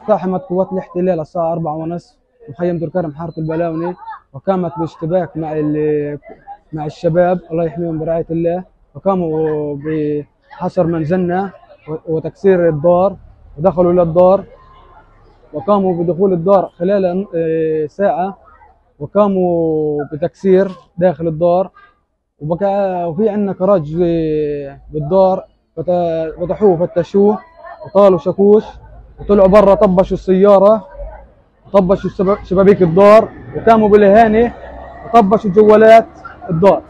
اقتحمت قوات الاحتلال الساعة أربعة ونصف مخيم دور كرم حارة البلاوني وقامت باشتباك مع مع الشباب الله يحميهم برعاية الله. وقاموا بحصر منزلنا وتكسير الدار ودخلوا إلى الدار. وقاموا بدخول الدار خلال آه، ساعة. وقاموا بتكسير داخل الدار. وبقى وفي عندنا كراج بالدار. فتحوه فتشوه وطالوا شاكوش وطلعوا برا طبشوا السيارة وطبشوا شبابيك الدار وقاموا بالإهانة وطبشوا جوالات الدار.